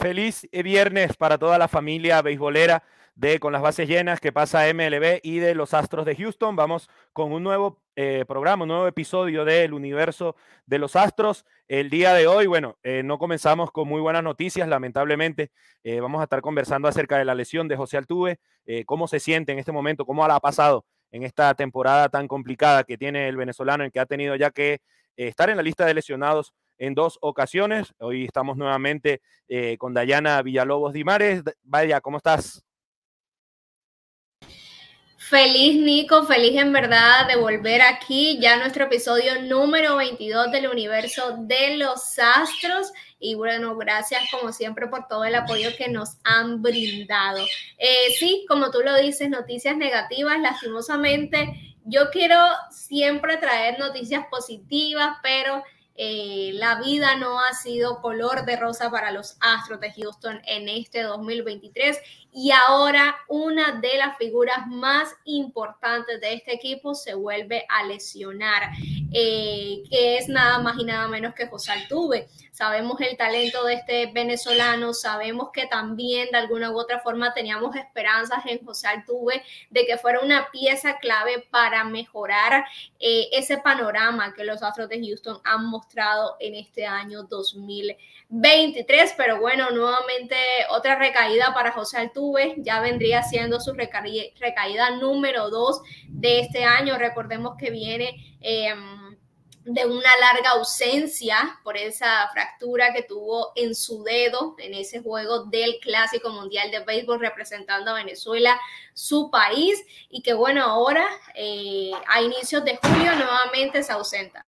feliz viernes para toda la familia beisbolera de Con las Bases Llenas que pasa MLB y de los Astros de Houston. Vamos con un nuevo eh, programa, un nuevo episodio del universo de los Astros. El día de hoy, bueno, eh, no comenzamos con muy buenas noticias, lamentablemente. Eh, vamos a estar conversando acerca de la lesión de José Altuve, cómo se siente en este momento, cómo la ha pasado en esta temporada tan complicada que tiene el venezolano, en que ha tenido ya que estar en la lista de lesionados en dos ocasiones. Hoy estamos nuevamente con Dayana Villalobos Dimares. Vaya, ¿cómo estás? Feliz Nico, feliz en verdad de volver aquí, ya nuestro episodio número 22 del universo de los astros. Y bueno, gracias como siempre por todo el apoyo que nos han brindado. Eh, sí, como tú lo dices, noticias negativas, lastimosamente. Yo quiero siempre traer noticias positivas, pero eh, la vida no ha sido color de rosa para los Astros de Houston en este 2023 y ahora una de las figuras más importantes de este equipo se vuelve a lesionar, eh, que es nada más y nada menos que José Altuve. Sabemos el talento de este venezolano, sabemos que también de alguna u otra forma teníamos esperanzas en José Altuve de que fuera una pieza clave para mejorar eh, ese panorama que los Astros de Houston han mostrado en este año 2023. Pero bueno, nuevamente otra recaída para José Altuve, ya vendría siendo su recaída, número dos de este año. Recordemos que viene... Em, de una larga ausencia por esa fractura que tuvo en su dedo en ese juego del Clásico Mundial de Béisbol representando a Venezuela, su país, y que bueno, ahora eh, a inicios de julio nuevamente se ausenta.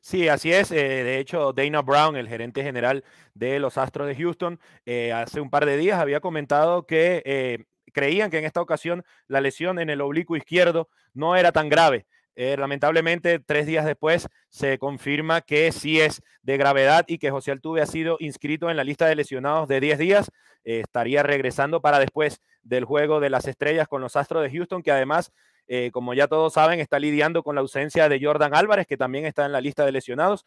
Sí, así es. Eh, de hecho, Dana Brown, el gerente general de los Astros de Houston, eh, hace un par de días había comentado que creían que en esta ocasión la lesión en el oblicuo izquierdo no era tan grave eh, lamentablemente, tres días después se confirma que sí es de gravedad y que José Altuve ha sido inscrito en la lista de lesionados de 10 días. Eh, estaría regresando para después del juego de las estrellas con los Astros de Houston, que además, eh, como ya todos saben, está lidiando con la ausencia de Jordan Álvarez, que también está en la lista de lesionados.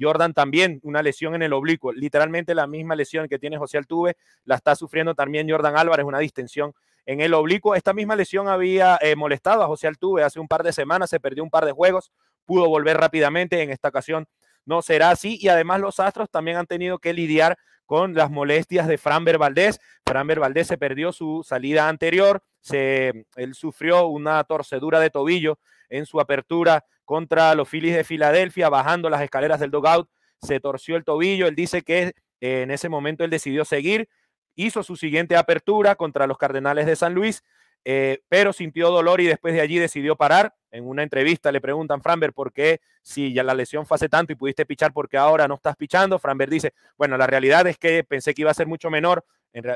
Jordan también, una lesión en el oblicuo, literalmente la misma lesión que tiene José Altuve, la está sufriendo también Jordan Álvarez, una distensión en el oblicuo. Esta misma lesión había eh, molestado a José Altuve hace un par de semanas, se perdió un par de juegos, pudo volver rápidamente, en esta ocasión no será así y además los Astros también han tenido que lidiar con las molestias de Framber Valdés. Framber Valdés se perdió su salida anterior, se, él sufrió una torcedura de tobillo en su apertura contra los Phillies de Filadelfia, bajando las escaleras del dugout, se torció el tobillo, él dice que eh, en ese momento él decidió seguir, hizo su siguiente apertura contra los Cardenales de San Luis, eh, pero sintió dolor y después de allí decidió parar. En una entrevista le preguntan, Framber, ¿por qué si ya la lesión fue hace tanto y pudiste pichar, porque ahora no estás pichando? Framber dice, bueno, la realidad es que pensé que iba a ser mucho menor,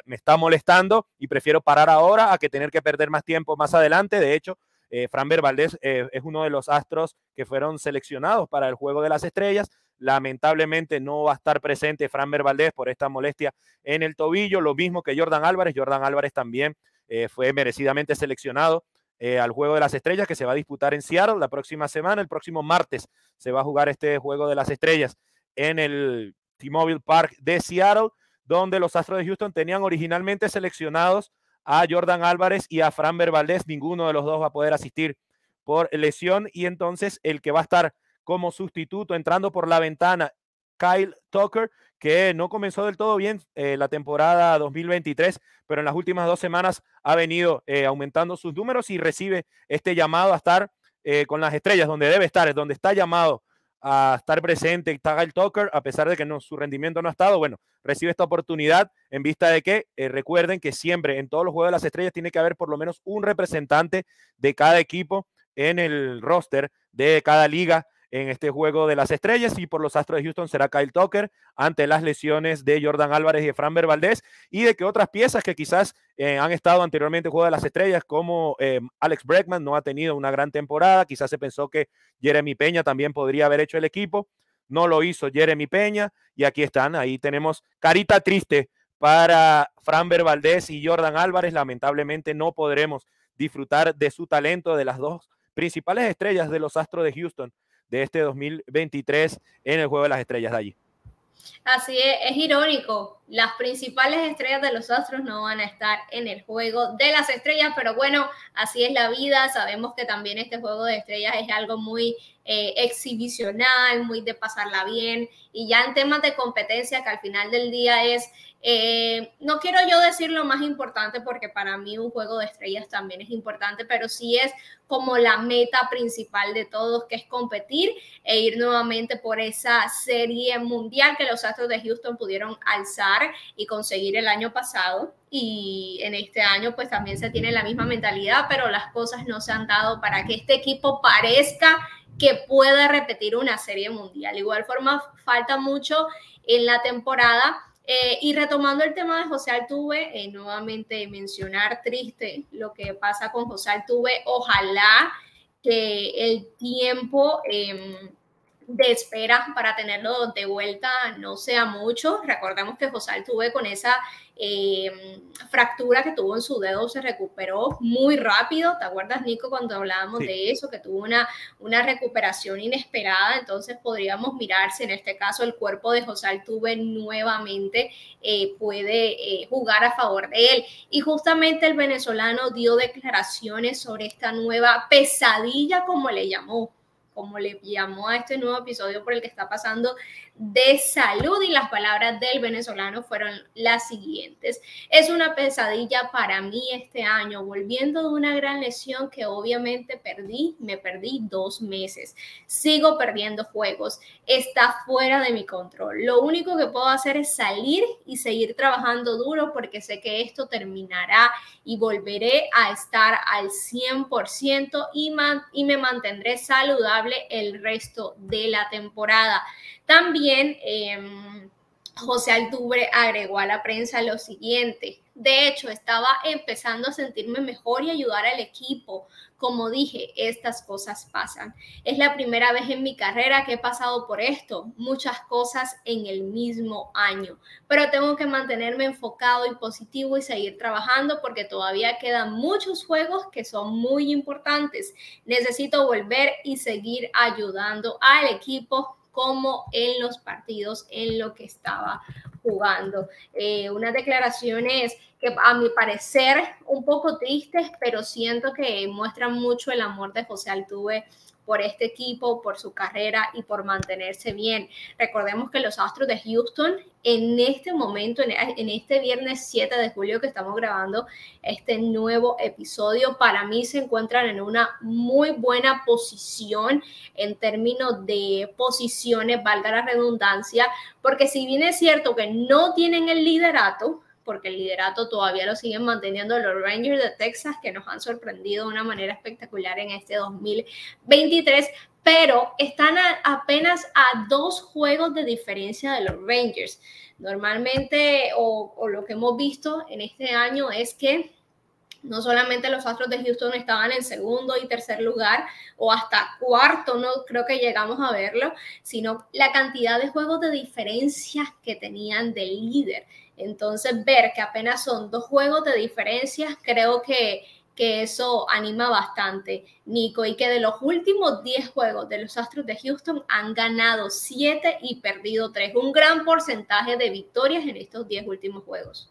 me está molestando y prefiero parar ahora a que tener que perder más tiempo más adelante. De hecho, eh, Framber Valdés eh, es uno de los astros que fueron seleccionados para el Juego de las Estrellas. Lamentablemente no va a estar presente Framber Valdés por esta molestia en el tobillo, lo mismo que Jordan Álvarez. Jordan Álvarez también eh, fue merecidamente seleccionado eh, al Juego de las Estrellas que se va a disputar en Seattle la próxima semana. El próximo martes se va a jugar este Juego de las Estrellas en el T-Mobile Park de Seattle, donde los Astros de Houston tenían originalmente seleccionados a Jordan Álvarez y a Framber Valdés. Ninguno de los dos va a poder asistir por lesión y entonces el que va a estar como sustituto, entrando por la ventana Kyle Tucker, que no comenzó del todo bien eh, la temporada 2023, pero en las últimas dos semanas ha venido eh, aumentando sus números y recibe este llamado a estar eh, con las estrellas, donde debe estar, es donde está llamado a estar presente Kyle Tucker, a pesar de que no, su rendimiento no ha estado, bueno, recibe esta oportunidad en vista de que recuerden que siempre en todos los Juegos de las Estrellas tiene que haber por lo menos un representante de cada equipo en el roster de cada liga en este juego de las estrellas y por los Astros de Houston será Kyle Tucker ante las lesiones de Jordan Álvarez y de Fran Valdez y de que otras piezas que quizás eh, han estado anteriormente en de las estrellas como eh, Alex Bregman no ha tenido una gran temporada, quizás se pensó que Jeremy Peña también podría haber hecho el equipo, no lo hizo Jeremy Peña y aquí están, ahí tenemos carita triste para Fran Valdez y Jordan Álvarez, lamentablemente no podremos disfrutar de su talento de las dos principales estrellas de los Astros de Houston de este 2023 en el Juego de las Estrellas de allí. Así es, es irónico, las principales estrellas de los Astros no van a estar en el juego de las estrellas, pero bueno, así es la vida. Sabemos que también este juego de estrellas es algo muy eh, exhibicional, muy de pasarla bien. Y ya en temas de competencia, que al final del día es eh, no quiero yo decir lo más importante porque para mí un juego de estrellas también es importante, pero sí es como la meta principal de todos, que es competir e ir nuevamente por esa serie mundial que los Astros de Houston pudieron alzar y conseguir el año pasado. Y en este año pues también se tiene la misma mentalidad, pero las cosas no se han dado para que este equipo parezca que pueda repetir una serie mundial. igual forma, falta mucho en la temporada eh, y retomando el tema de José Altuve, eh, nuevamente mencionar triste lo que pasa con José Altuve. Ojalá que el tiempo em, de espera para tenerlo de vuelta no sea mucho. Recordemos que José Altuve con esa eh, fractura que tuvo en su dedo se recuperó muy rápido. ¿Te acuerdas, Nico, cuando hablábamos de eso, que tuvo una, una recuperación inesperada? Entonces podríamos mirar si en este caso el cuerpo de José Altuve nuevamente eh, puede eh, jugar a favor de él. Y justamente el venezolano dio declaraciones sobre esta nueva pesadilla, como le llamó como le llamó a este nuevo episodio por el que está pasando de salud y las palabras del venezolano fueron las siguientes. Es una pesadilla para mí este año, volviendo de una gran lesión que obviamente perdí, me perdí dos meses. Sigo perdiendo juegos, está fuera de mi control. Lo único que puedo hacer es salir y seguir trabajando duro porque sé que esto terminará y volveré a estar al 100% y, y me mantendré saludable el resto de la temporada. También em, José Altubre agregó a la prensa lo siguiente. De hecho, estaba empezando a sentirme mejor y ayudar al equipo. Como dije, estas cosas pasan. Es la primera vez en mi carrera que he pasado por esto, muchas cosas en el mismo año, pero tengo que mantenerme enfocado y positivo y seguir trabajando porque todavía quedan muchos juegos que son muy importantes. Necesito volver y seguir ayudando al equipo como en los partidos en lo que estaba jugando. Eh, unas declaraciones que a mi parecer un poco tristes, pero siento que muestran mucho el amor de José Altuve por este equipo, por su carrera y por mantenerse bien. Recordemos que los Astros de Houston en este momento, en este viernes 7 de julio que estamos grabando este nuevo episodio, para mí se encuentran en una muy buena posición en términos de posiciones, valga la redundancia, porque si bien es cierto que no tienen el liderato, porque el liderato todavía lo siguen manteniendo los Rangers de Texas, que nos han sorprendido de una manera espectacular en este 2023, pero están apenas a dos juegos de diferencia de los Rangers. Normalmente, o, o lo que hemos visto en este año es que no solamente los Astros de Houston estaban en segundo y tercer lugar o hasta cuarto, no creo que llegamos a verlo, sino la cantidad de juegos de diferencia que tenían del líder. Entonces, ver que apenas son dos juegos de diferencia, creo que, que eso anima bastante, Nico, y que de los últimos 10 juegos de los Astros de Houston han ganado 7 y perdido 3. Un gran porcentaje de victorias en estos 10 últimos juegos.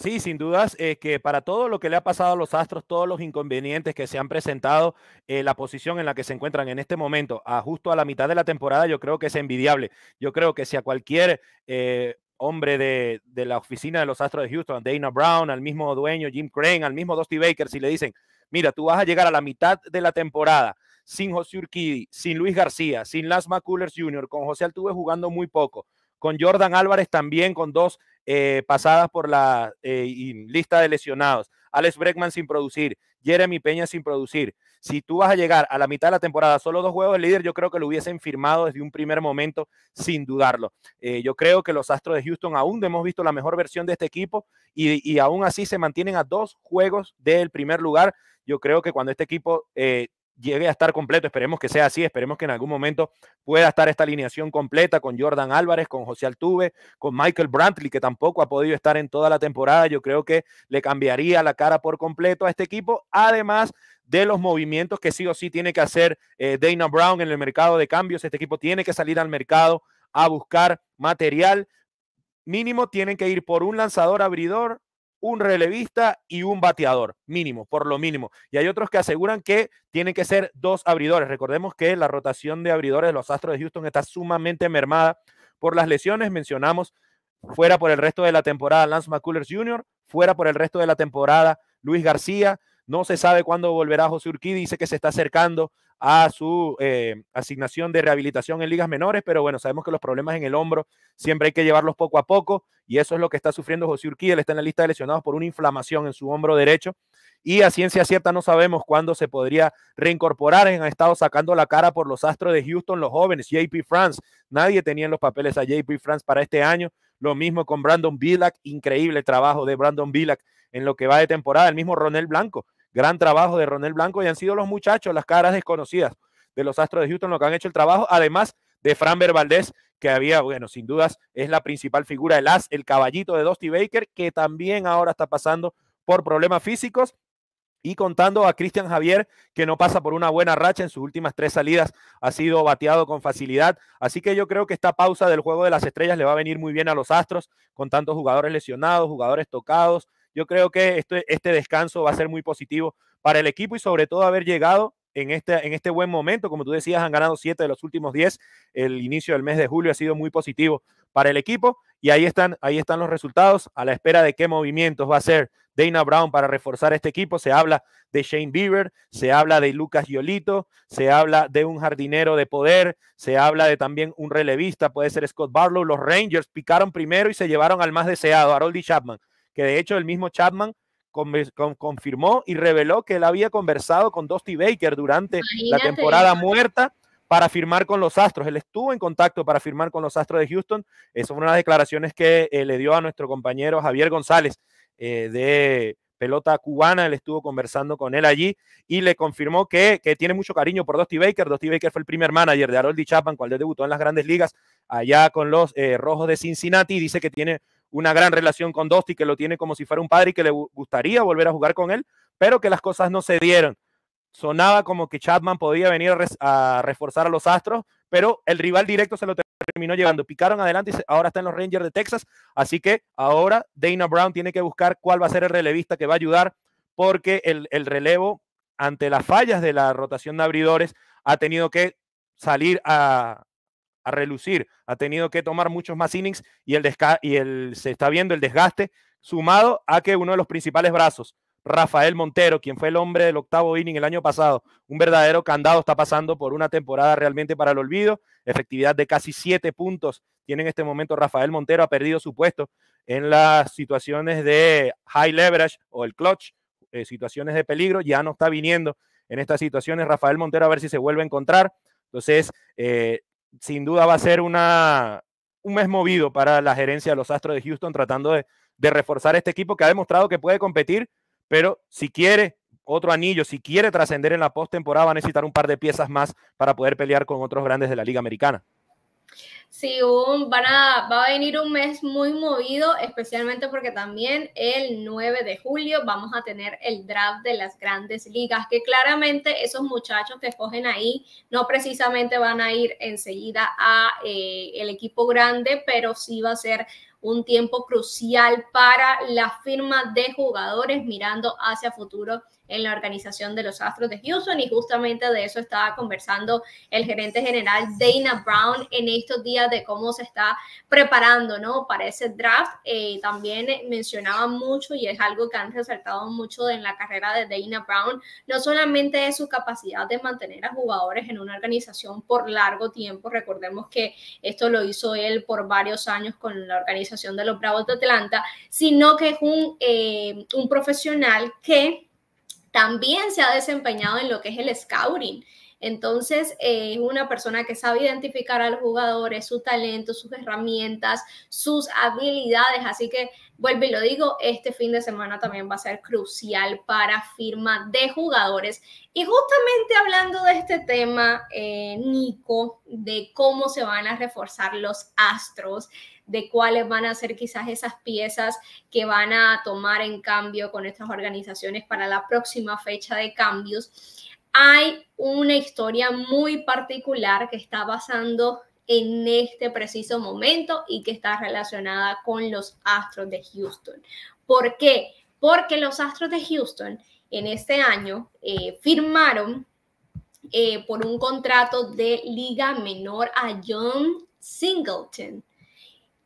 Sí, sin dudas, eh, que para todo lo que le ha pasado a los Astros, todos los inconvenientes que se han presentado, eh, la posición en la que se encuentran en este momento, a justo a la mitad de la temporada, yo creo que es envidiable. Yo creo que si a cualquier eh, hombre de, de, la oficina de los Astros de Houston, Dana Brown, al mismo dueño Jim Crane, al mismo Dusty Baker, si le dicen, mira, tú vas a llegar a la mitad de la temporada sin José Urquidi, sin Luis García, sin Las McCullers Jr., con José Altuve jugando muy poco, con Jordan Álvarez también con dos eh, pasadas por la eh, lista de lesionados, Alex Bregman sin producir, Jeremy Peña sin producir. Si tú vas a llegar a la mitad de la temporada solo dos juegos de líder, yo creo que lo hubiesen firmado desde un primer momento sin dudarlo. Eh, yo creo que los Astros de Houston aún hemos visto la mejor versión de este equipo y, y, aún así se mantienen a dos juegos del primer lugar. Yo creo que cuando este equipo llegue a estar completo. Esperemos que sea así, esperemos que en algún momento pueda estar esta alineación completa con Jordan Álvarez, con José Altuve, con Michael Brantley, que tampoco ha podido estar en toda la temporada. Yo creo que le cambiaría la cara por completo a este equipo, además de los movimientos que sí o sí tiene que hacer eh, Dana Brown en el mercado de cambios. Este equipo tiene que salir al mercado a buscar material mínimo tienen que ir por un lanzador abridor, un relevista y un bateador, mínimo, por lo mínimo. Y hay otros que aseguran que tienen que ser dos abridores. Recordemos que la rotación de abridores de los Astros de Houston está sumamente mermada por las lesiones. Mencionamos fuera por el resto de la temporada Lance McCullers Jr., fuera por el resto de la temporada Luis García. No se sabe cuándo volverá José Urquí, dice que se está acercando a su eh, asignación de rehabilitación en ligas menores, pero bueno, sabemos que los problemas en el hombro siempre hay que llevarlos poco a poco y eso es lo que está sufriendo José Urquí. Él está en la lista de lesionados por una inflamación en su hombro derecho y a ciencia cierta no sabemos cuándo se podría reincorporar. Han estado sacando la cara por los astros de Houston, los jóvenes, JP France. Nadie tenía en los papeles a JP France para este año. Lo mismo con Brandon Billack, increíble trabajo de Brandon Billack en lo que va de temporada. El mismo Ronel Blanco Gran trabajo de Ronel Blanco y han sido los muchachos, las caras desconocidas de los Astros de Houston, lo que han hecho el trabajo, además de Fran Valdez, que había, bueno, sin dudas es la principal figura, el as, el caballito de Dusty Baker, que también ahora está pasando por problemas físicos. Y contando a Cristian Javier, que no pasa por una buena racha en sus últimas tres salidas, ha sido bateado con facilidad. Así que yo creo que esta pausa del juego de las estrellas le va a venir muy bien a los Astros, con tantos jugadores lesionados, jugadores tocados, yo creo que este, este descanso va a ser muy positivo para el equipo y sobre todo haber llegado en este, en este buen momento. Como tú decías, han ganado siete de los últimos diez. El inicio del mes de julio ha sido muy positivo para el equipo y ahí están, ahí están los resultados a la espera de qué movimientos va a hacer Dana Brown para reforzar este equipo. Se habla de Shane Bieber, se habla de Lucas Yolito, se habla de un jardinero de poder, se habla de también un relevista, puede ser Scott Barlow. Los Rangers picaron primero y se llevaron al más deseado, Haroldy Chapman que de hecho el mismo Chapman confirmó y reveló que él había conversado con Dusty Baker durante la temporada muerta para firmar con los Astros. Él estuvo en contacto para firmar con los Astros de Houston. Eso fue una de las declaraciones que eh, le dio a nuestro compañero Javier González eh, de pelota cubana. Él estuvo conversando con él allí y le confirmó que, tiene mucho cariño por Dusty Baker. Dusty Baker fue el primer manager de Harold Chapman cuando debutó en las grandes ligas allá con los eh, Rojos de Cincinnati. Dice que tiene una gran relación con Dusty, que lo tiene como si fuera un padre y que le gustaría volver a jugar con él, pero que las cosas no se dieron. Sonaba como que Chapman podía venir a, reforzar a los Astros, pero el rival directo se lo terminó llevando. Picaron adelante y ahora está en los Rangers de Texas. Así que ahora Dana Brown tiene que buscar cuál va a ser el relevista que va a ayudar, porque el relevo, ante las fallas de la rotación de abridores, ha tenido que salir a, a relucir, ha tenido que tomar muchos más innings y, el, y el, se está viendo el desgaste sumado a que uno de los principales brazos, Rafael Montero, quien fue el hombre del octavo inning el año pasado, un verdadero candado, está pasando por una temporada realmente para el olvido, efectividad de casi siete puntos tiene en este momento Rafael Montero, ha perdido su puesto en las situaciones de high leverage o el clutch, eh, situaciones de peligro, ya no está viniendo en estas situaciones Rafael Montero a ver si se vuelve a encontrar. Entonces, eh, sin duda va a ser una, un mes movido para la gerencia de los Astros de Houston tratando de, reforzar este equipo que ha demostrado que puede competir, pero si quiere otro anillo, si quiere trascender en la postemporada, va a necesitar un par de piezas más para poder pelear con otros grandes de la Liga Americana. Sí, un, va a venir un mes muy movido, especialmente porque también el 9 de julio vamos a tener el draft de las grandes ligas, que claramente esos muchachos que escogen ahí no precisamente van a ir enseguida a eh, el equipo grande, pero sí va a ser un tiempo crucial para la firma de jugadores mirando hacia futuro en la organización de los Astros de Houston y justamente de eso estaba conversando el gerente general Dana Brown en estos días de cómo se está preparando, ¿no? Para ese draft. Eh, también mencionaba mucho y es algo que han resaltado mucho en la carrera de Dana Brown, no solamente es su capacidad de mantener a jugadores en una organización por largo tiempo, recordemos que esto lo hizo él por varios años con la organización de los Bravos de Atlanta, sino que es un, eh, un profesional que también se ha desempeñado en lo que es el scouting. Entonces, es eh, una persona que sabe identificar a los jugadores, su talento, sus herramientas, sus habilidades. Así que, vuelvo y lo digo, este fin de semana también va a ser crucial para firma de jugadores. Y justamente hablando de este tema, eh, Nico, de cómo se van a reforzar los astros, de cuáles van a ser quizás esas piezas que van a tomar en cambio con estas organizaciones para la próxima fecha de cambios. Hay una historia muy particular que está pasando en este preciso momento y que está relacionada con los Astros de Houston. ¿Por qué? Porque los Astros de Houston en este año eh, firmaron eh, por un contrato de liga menor a John Singleton,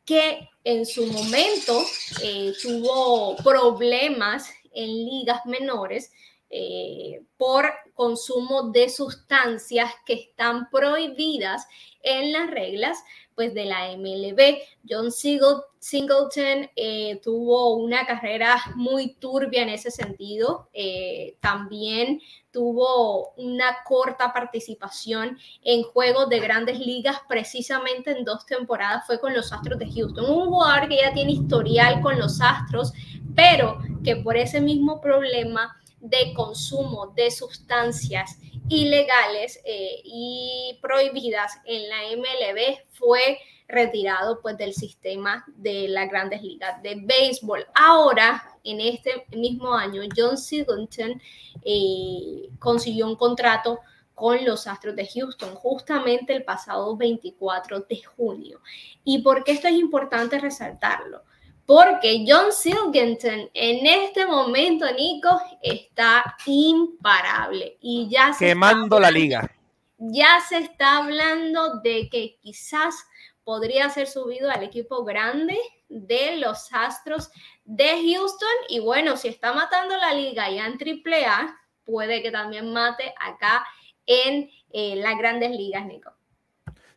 que en su momento eh, tuvo problemas en ligas menores eh, por consumo de sustancias que están prohibidas en las reglas pues, de la MLB. John Singleton eh, tuvo una carrera muy turbia en ese sentido. Eh, también tuvo una corta participación en juegos de grandes ligas, precisamente en dos temporadas fue con los Astros de Houston. Un jugador que ya tiene historial con los Astros, pero que por ese mismo problema de consumo de sustancias ilegales eh, y prohibidas en la MLB fue retirado pues del sistema de las grandes ligas de béisbol. Ahora, en este mismo año, John Singleton eh, consiguió un contrato con los Astros de Houston, justamente el pasado 24 de junio. ¿Y por qué esto es importante resaltarlo? Porque John Silgenton en este momento, Nico, está imparable y ya se quemando la liga. Ya se está hablando de que quizás podría ser subido al equipo grande de los Astros de Houston y bueno, si está matando la liga ya en AAA, puede que también mate acá en eh, las grandes ligas, Nico.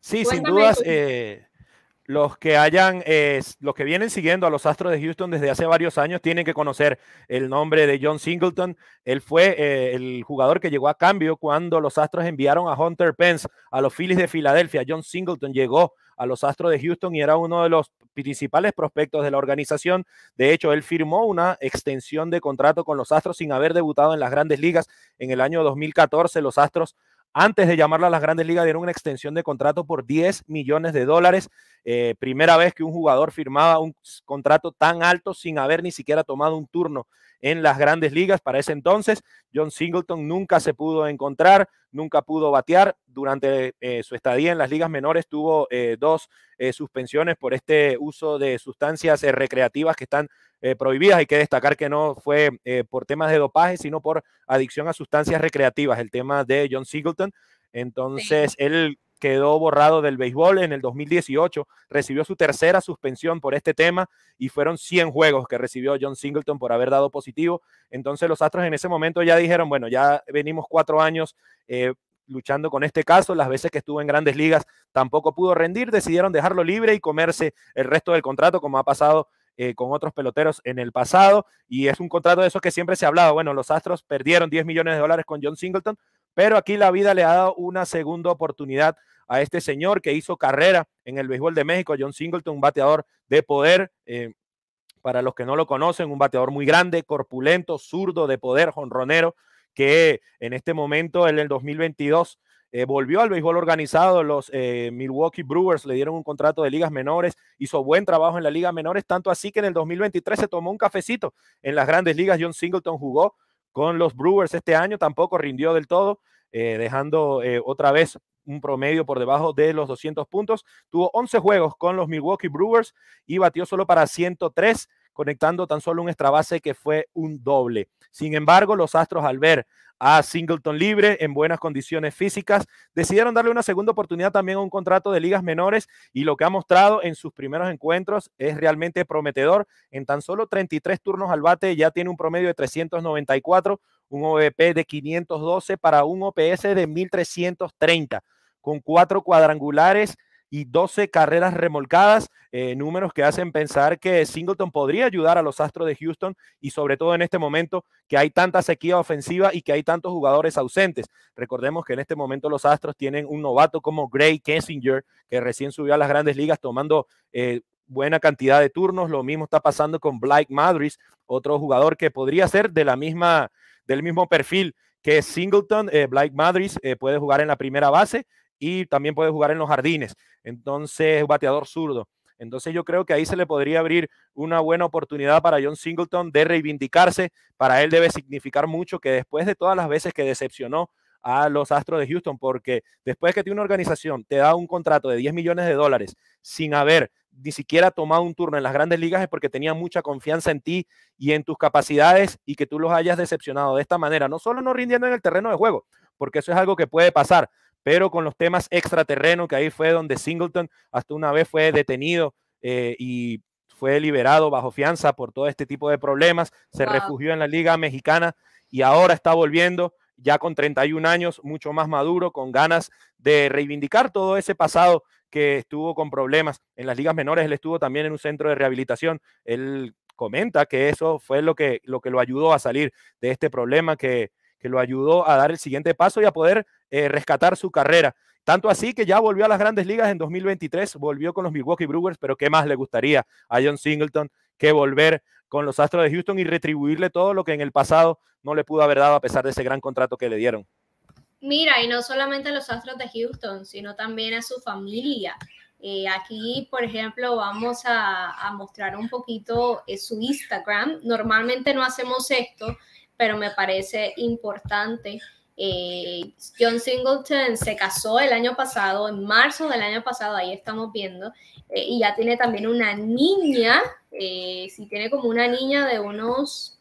Sí, sin dudas los que hayan, eh, los que vienen siguiendo a los Astros de Houston desde hace varios años tienen que conocer el nombre de John Singleton. Él fue eh, el jugador que llegó a cambio cuando los Astros enviaron a Hunter Pence a los Phillies de Filadelfia. John Singleton llegó a los Astros de Houston y era uno de los principales prospectos de la organización. De hecho, él firmó una extensión de contrato con los Astros sin haber debutado en las grandes ligas. En el año 2014, los Astros antes de llamarla a las grandes ligas, dieron una extensión de contrato por 10 millones de dólares. Eh, primera vez que un jugador firmaba un contrato tan alto sin haber ni siquiera tomado un turno en las grandes ligas. Para ese entonces, John Singleton nunca se pudo encontrar, nunca pudo batear. Durante eh, su estadía en las ligas menores tuvo eh, dos suspensiones por este uso de sustancias recreativas que están prohibidas. Hay que destacar que no fue por temas de dopaje, sino por adicción a sustancias recreativas, el tema de John Singleton. Entonces, él quedó borrado del béisbol en el 2018, recibió su tercera suspensión por este tema y fueron 100 juegos que recibió John Singleton por haber dado positivo. Entonces los Astros en ese momento ya dijeron, bueno, ya venimos cuatro años eh, luchando con este caso, las veces que estuvo en grandes ligas tampoco pudo rendir, decidieron dejarlo libre y comerse el resto del contrato, como ha pasado eh, con otros peloteros en el pasado y es un contrato de esos que siempre se ha hablado. Bueno, los Astros perdieron 10 millones de dólares con John Singleton, pero aquí la vida le ha dado una segunda oportunidad a este señor que hizo carrera en el béisbol de México, John Singleton, un bateador de poder. Eh, para los que no lo conocen, un bateador muy grande, corpulento, zurdo, de poder, jonronero, que en este momento, en el 2022, eh, volvió al béisbol organizado, los eh, Milwaukee Brewers le dieron un contrato de ligas menores, hizo buen trabajo en las ligas menores, tanto así que en el 2023 se tomó un cafecito en las grandes ligas. John Singleton jugó con los Brewers este año, tampoco rindió del todo, eh, dejando otra vez un promedio por debajo de los 200 puntos. Tuvo 11 juegos con los Milwaukee Brewers y batió solo para 103, conectando tan solo un extra base que fue un doble. Sin embargo, los Astros al ver a Singleton libre en buenas condiciones físicas. Decidieron darle una segunda oportunidad también a un contrato de ligas menores y lo que ha mostrado en sus primeros encuentros es realmente prometedor. En tan solo 33 turnos al bate ya tiene un promedio de 394, un OVP de 512 para un OPS de 1330, con cuatro cuadrangulares y 12 carreras remolcadas, eh, números que hacen pensar que Singleton podría ayudar a los Astros de Houston y sobre todo en este momento que hay tanta sequía ofensiva y que hay tantos jugadores ausentes. Recordemos que en este momento los Astros tienen un novato como Gray Kessinger, que recién subió a las grandes ligas tomando eh, buena cantidad de turnos. Lo mismo está pasando con Blake Madris, otro jugador que podría ser de la misma, del mismo perfil que Singleton. Eh, Blake Madris puede jugar en la primera base y también puede jugar en los jardines. Entonces, bateador zurdo. Entonces yo creo que ahí se le podría abrir una buena oportunidad para John Singleton de reivindicarse. Para él debe significar mucho que después de todas las veces que decepcionó a los Astros de Houston, porque después que una organización te da un contrato de 10 millones de dólares sin haber ni siquiera tomado un turno en las grandes ligas es porque tenía mucha confianza en ti y en tus capacidades y que tú los hayas decepcionado de esta manera, no solo no rindiendo en el terreno de juego, porque eso es algo que puede pasar, pero con los temas extraterreno, que ahí fue donde Singleton hasta una vez fue detenido eh, y fue liberado bajo fianza por todo este tipo de problemas, se refugió en la Liga Mexicana y ahora está volviendo ya con 31 años, mucho más maduro, con ganas de reivindicar todo ese pasado que estuvo con problemas en las ligas menores. Él estuvo también en un centro de rehabilitación. Él comenta que eso fue lo que lo, que lo ayudó a salir de este problema, que, que lo ayudó a dar el siguiente paso y a poder eh, rescatar su carrera. Tanto así que ya volvió a las grandes ligas en 2023, volvió con los Milwaukee Brewers, pero ¿qué más le gustaría a John Singleton que volver con los Astros de Houston y retribuirle todo lo que en el pasado no le pudo haber dado a pesar de ese gran contrato que le dieron? Mira, y no solamente a los Astros de Houston, sino también a su familia. Eh, aquí, por ejemplo, vamos a, mostrar un poquito eh, su Instagram. Normalmente no hacemos esto, pero me parece importante eh, John Singleton se casó el año pasado, en marzo del año pasado, ahí estamos viendo, eh, y ya tiene también una niña, eh, si tiene como una niña de unos,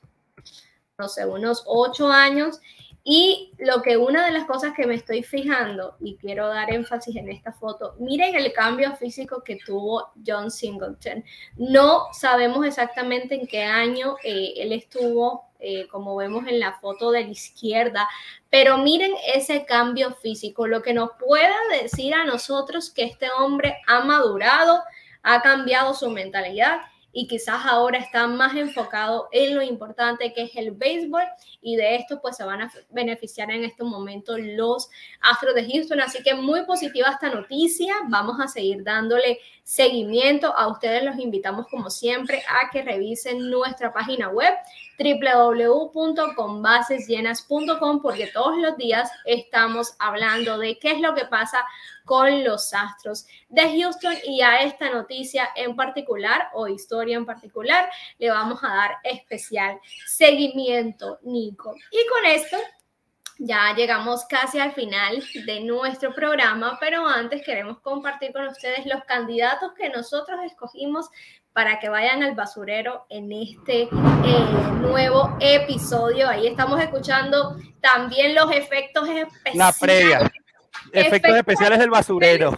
no sé, unos ocho años, y lo que una de las cosas que me estoy fijando y quiero dar énfasis en esta foto, miren el cambio físico que tuvo John Singleton. No sabemos exactamente en qué año eh, él estuvo, eh, como vemos en la foto de la izquierda, pero miren ese cambio físico, lo que nos pueda decir a nosotros que este hombre ha madurado, ha cambiado su mentalidad y quizás ahora está más enfocado en lo importante que es el béisbol y de esto pues se van a beneficiar en este momento los Astros de Houston. Así que muy positiva esta noticia. Vamos a seguir dándole seguimiento. A ustedes los invitamos como siempre a que revisen nuestra página web www.conbasesllenas.com porque todos los días estamos hablando de qué es lo que pasa con los Astros de Houston y a esta noticia en particular o historia en particular le vamos a dar especial seguimiento, Nico. Y con esto ya llegamos casi al final de nuestro programa, pero antes queremos compartir con ustedes los candidatos que nosotros escogimos para que vayan al basurero en este eh, nuevo episodio. Ahí estamos escuchando también los efectos especiales. La previa. Efectos, especiales del basurero.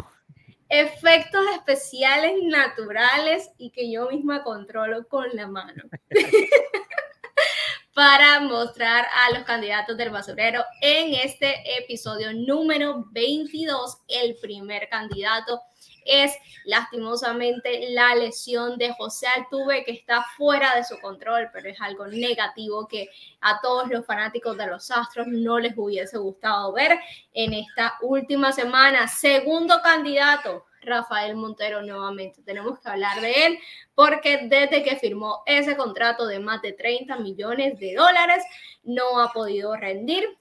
Efectos especiales naturales y que yo misma controlo con la mano. para mostrar a los candidatos del basurero en este episodio número 22. El primer candidato es lastimosamente la lesión de José Altuve que está fuera de su control, pero es algo negativo que a todos los fanáticos de los Astros no les hubiese gustado ver en esta última semana. Segundo candidato, Rafael Montero nuevamente. Tenemos que hablar de él porque desde que firmó ese contrato de más de 30 millones de dólares no ha podido rendir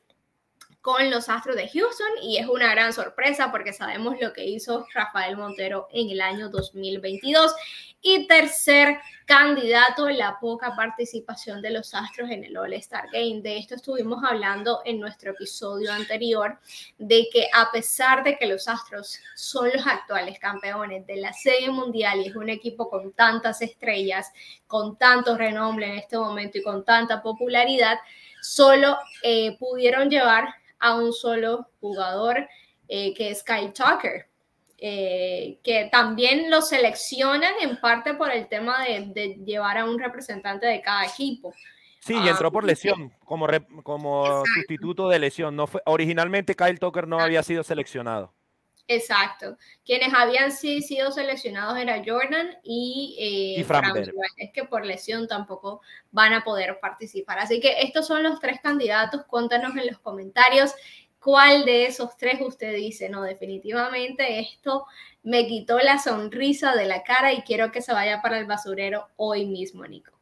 con los Astros de Houston y es una gran sorpresa porque sabemos lo que hizo Rafael Montero en el año 2022. Y tercer candidato, la poca participación de los Astros en el All-Star Game. De esto estuvimos hablando en nuestro episodio anterior, de que a pesar de que los Astros son los actuales campeones de la Serie Mundial y es un equipo con tantas estrellas, con tanto renombre en este momento y con tanta popularidad, solo eh, pudieron llevar a un solo jugador, eh, que es Kyle Tucker, eh, que también lo seleccionan en parte por el tema de, llevar a un representante de cada equipo. Sí, y entró por ah, lesión, como, como sustituto de lesión. No fue, originalmente Kyle Tucker no había sido seleccionado. Exacto. Quienes habían sido seleccionados era Jordan y, eh, Es que por lesión tampoco van a poder participar. Así que estos son los tres candidatos. Cuéntanos en los comentarios cuál de esos tres usted dice. No, definitivamente esto me quitó la sonrisa de la cara y quiero que se vaya para el basurero hoy mismo, Nico.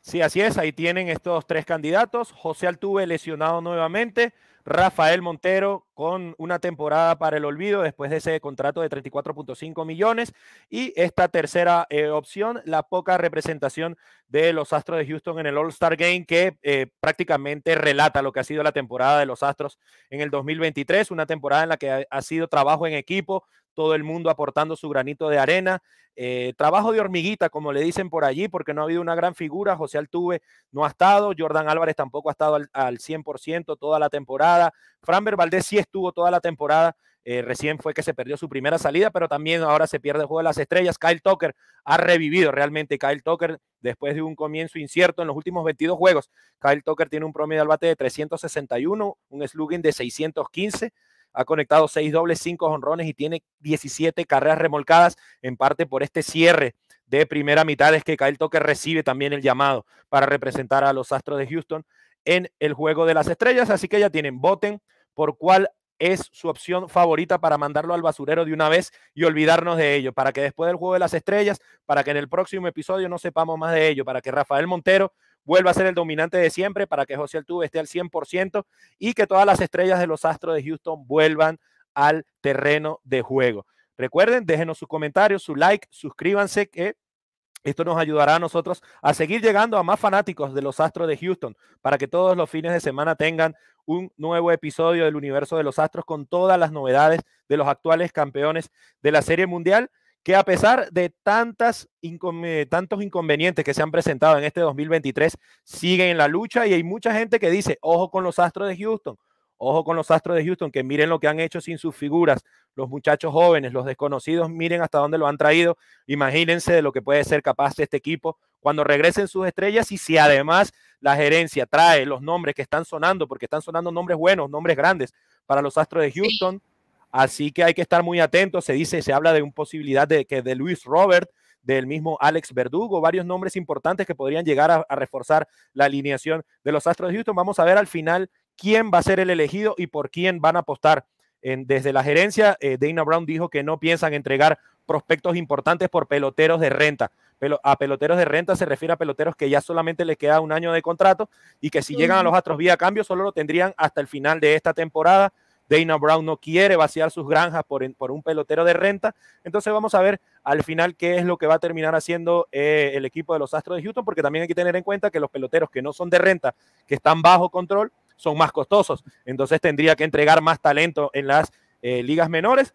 Sí, así es. Ahí tienen estos tres candidatos. José Altuve lesionado nuevamente Rafael Montero con una temporada para el olvido después de ese contrato de 34.5 millones. Y esta tercera eh, opción, la poca representación de los Astros de Houston en el All-Star Game, que eh, prácticamente relata lo que ha sido la temporada de los Astros en el 2023, una temporada en la que ha sido trabajo en equipo, todo el mundo aportando su granito de arena. Eh, trabajo de hormiguita, como le dicen por allí, porque no ha habido una gran figura. José Altuve no ha estado, Jordan Álvarez tampoco ha estado al, 100% toda la temporada. Framber Valdés sí estuvo toda la temporada. Eh, recién fue que se perdió su primera salida, pero también ahora se pierde el juego de las estrellas. Kyle Tucker ha revivido realmente. Kyle Tucker, después de un comienzo incierto en los últimos 22 juegos, Kyle Tucker tiene un promedio al bate de 361, un slugging de 615 ha conectado seis dobles, cinco honrones y tiene 17 carreras remolcadas, en parte por este cierre de primera mitad es que Kyle Tucker recibe también el llamado para representar a los Astros de Houston en el juego de las estrellas, así que ya tienen, voten por cuál es su opción favorita para mandarlo al basurero de una vez y olvidarnos de ello, para que después del juego de las estrellas, para que en el próximo episodio no sepamos más de ello, para que Rafael Montero vuelva a ser el dominante de siempre para que José Altuve esté al 100% y que todas las estrellas de los Astros de Houston vuelvan al terreno de juego. Recuerden, déjenos sus comentarios, su like, suscríbanse que esto nos ayudará a nosotros a seguir llegando a más fanáticos de los Astros de Houston para que todos los fines de semana tengan un nuevo episodio del universo de los Astros con todas las novedades de los actuales campeones de la Serie Mundial que a pesar de tantas tantos inconvenientes que se han presentado en este 2023, siguen en la lucha y hay mucha gente que dice, ojo con los Astros de Houston, ojo con los Astros de Houston, que miren lo que han hecho sin sus figuras, los muchachos jóvenes, los desconocidos, miren hasta dónde lo han traído, imagínense de lo que puede ser capaz este equipo cuando regresen sus estrellas y si además la gerencia trae los nombres que están sonando, porque están sonando nombres buenos, nombres grandes para los Astros de Houston. Así que hay que estar muy atentos. Se dice, se habla de una posibilidad de que de Luis Robert, del mismo Alex Verdugo, varios nombres importantes que podrían llegar a, reforzar la alineación de los Astros de Houston. Vamos a ver al final quién va a ser el elegido y por quién van a apostar. En, desde la gerencia, eh, Dana Brown dijo que no piensan entregar prospectos importantes por peloteros de renta. Pero a peloteros de renta se refiere a peloteros que ya solamente les queda un año de contrato y que si llegan a los Astros vía cambio solo lo tendrían hasta el final de esta temporada. Dana Brown no quiere vaciar sus granjas por, por, un pelotero de renta. Entonces vamos a ver al final qué es lo que va a terminar haciendo eh, el equipo de los Astros de Houston, porque también hay que tener en cuenta que los peloteros que no son de renta, que están bajo control, son más costosos. Entonces tendría que entregar más talento en las eh, ligas menores.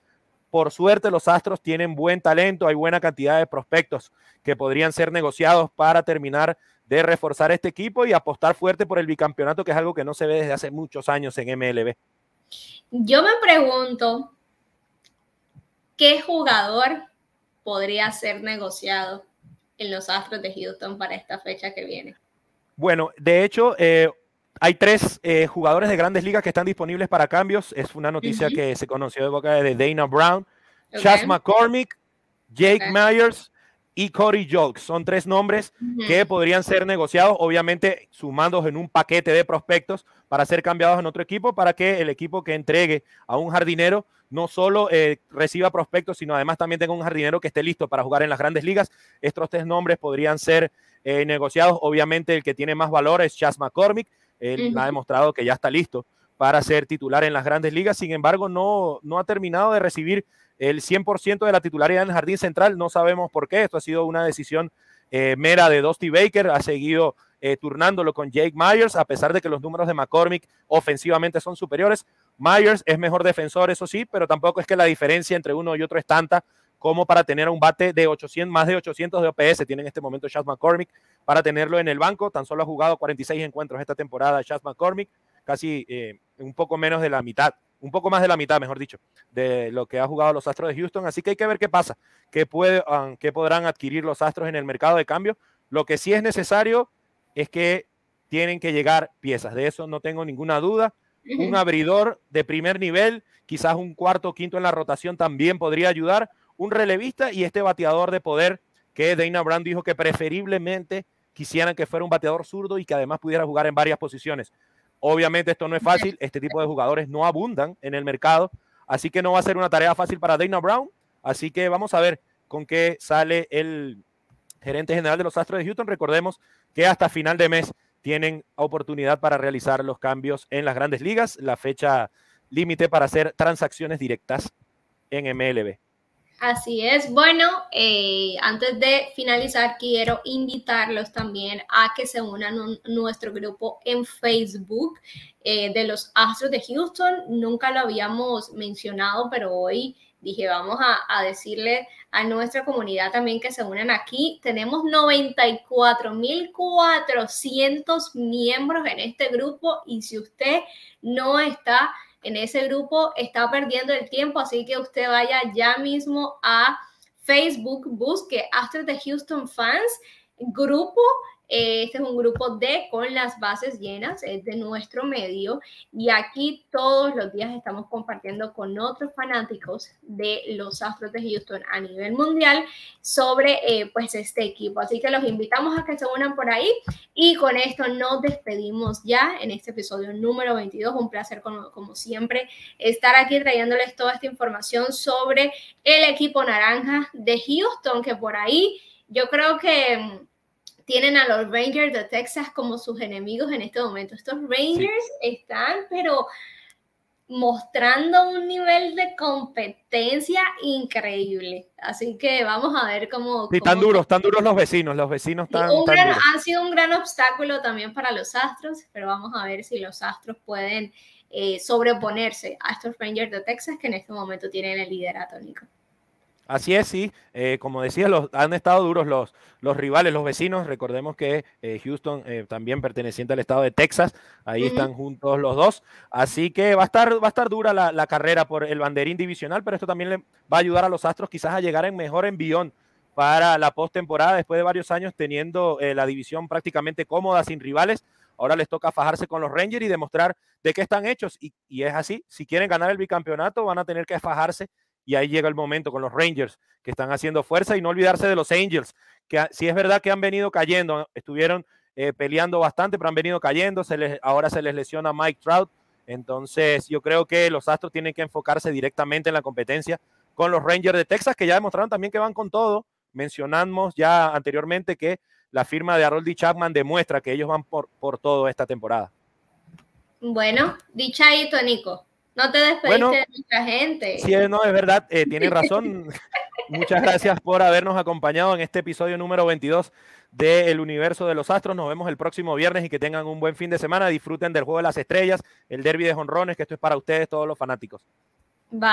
Por suerte los Astros tienen buen talento, hay buena cantidad de prospectos que podrían ser negociados para terminar de reforzar este equipo y apostar fuerte por el bicampeonato, que es algo que no se ve desde hace muchos años en MLB. Yo me pregunto, ¿qué jugador podría ser negociado en los Astros de Houston para esta fecha que viene? Bueno, de hecho, eh, hay tres eh, jugadores de grandes ligas que están disponibles para cambios. Es una noticia que se conoció de boca de Dana Brown, Chas McCormick, Jake Myers y Cody Jokes. Son tres nombres que podrían ser negociados, obviamente sumándose en un paquete de prospectos para ser cambiados en otro equipo, para que el equipo que entregue a un jardinero no solo eh, reciba prospectos, sino además también tenga un jardinero que esté listo para jugar en las grandes ligas. Estos tres nombres podrían ser eh, negociados. Obviamente el que tiene más valor es Chas McCormick. Él ha demostrado que ya está listo para ser titular en las grandes ligas. Sin embargo, no, no ha terminado de recibir el 100% de la titularidad en el jardín central. No sabemos por qué. Esto ha sido una decisión eh, mera de Dusty Baker. Ha seguido eh, turnándolo con Jake Myers, a pesar de que los números de McCormick ofensivamente son superiores. Myers es mejor defensor, eso sí, pero tampoco es que la diferencia entre uno y otro es tanta como para tener un bate de 800, más de 800 de OPS. Tiene en este momento Chas McCormick para tenerlo en el banco. Tan solo ha jugado 46 encuentros esta temporada Chas McCormick, casi eh, un poco menos de la mitad un poco más de la mitad, mejor dicho, de lo que ha jugado los Astros de Houston. Así que hay que ver qué pasa, qué, puede, um, qué podrán adquirir los Astros en el mercado de cambio. Lo que sí es necesario es que tienen que llegar piezas, de eso no tengo ninguna duda. Un abridor de primer nivel, quizás un cuarto o quinto en la rotación también podría ayudar. Un relevista y este bateador de poder que Dana Brown dijo que preferiblemente quisieran que fuera un bateador zurdo y que además pudiera jugar en varias posiciones. Obviamente esto no es fácil, este tipo de jugadores no abundan en el mercado, así que no va a ser una tarea fácil para Dana Brown, así que vamos a ver con qué sale el gerente general de los Astros de Houston. Recordemos que hasta final de mes tienen oportunidad para realizar los cambios en las grandes ligas. La fecha límite para hacer transacciones directas en MLB. Así es. Bueno, eh, antes de finalizar, quiero invitarlos también a que se unan a nuestro grupo en Facebook eh, de los Astros de Houston. Nunca lo habíamos mencionado, pero hoy dije, vamos a, a, decirle a nuestra comunidad también que se unan aquí. Tenemos 94.400 miembros en este grupo y si usted no está en ese grupo, está perdiendo el tiempo, así que usted vaya ya mismo a Facebook, busque After the Houston Fans, grupo este es un grupo de con las bases llenas, es de nuestro medio y aquí todos los días estamos compartiendo con otros fanáticos de los Astros de Houston a nivel mundial sobre eh, pues este equipo. Así que los invitamos a que se unan por ahí y con esto nos despedimos ya en este episodio número 22. Un placer como, como siempre estar aquí trayéndoles toda esta información sobre el equipo naranja de Houston que por ahí yo creo que tienen a los Rangers de Texas como sus enemigos en este momento. Estos Rangers están, pero mostrando un nivel de competencia increíble. Así que vamos a ver cómo... Sí, tan duros, tan duros los vecinos, los vecinos están... Han sido un gran obstáculo también para los Astros, pero vamos a ver si los Astros pueden eh, sobreponerse a estos Rangers de Texas que en este momento tienen el liderato, Nico. Así es, sí. Eh, como decía, los, han estado duros los, los rivales, los vecinos. Recordemos que eh, Houston, eh, también perteneciente al estado de Texas, ahí están juntos los dos. Así que va a estar, va a estar dura la, carrera por el banderín divisional, pero esto también le va a ayudar a los Astros quizás a llegar en mejor envión para la postemporada, después de varios años teniendo la división prácticamente cómoda, sin rivales. Ahora les toca fajarse con los Rangers y demostrar de qué están hechos. Y, y es así, si quieren ganar el bicampeonato, van a tener que fajarse y ahí llega el momento con los Rangers que están haciendo fuerza y no olvidarse de los Angels, que si es verdad que han venido cayendo, estuvieron eh, peleando bastante, pero han venido cayendo, ahora se les lesiona Mike Trout, entonces yo creo que los Astros tienen que enfocarse directamente en la competencia con los Rangers de Texas, que ya demostraron también que van con todo. Mencionamos ya anteriormente que la firma de Harold Chapman demuestra que ellos van por, por todo esta temporada. Bueno, dichadito, Nico. No te despediste de nuestra gente. Sí, no, es verdad, eh, razón. Muchas gracias por habernos acompañado en este episodio número 22 de El Universo de los Astros. Nos vemos el próximo viernes y que tengan un buen fin de semana. Disfruten del Juego de las Estrellas, el Derby de Jonrones, que esto es para ustedes, todos los fanáticos. Bye.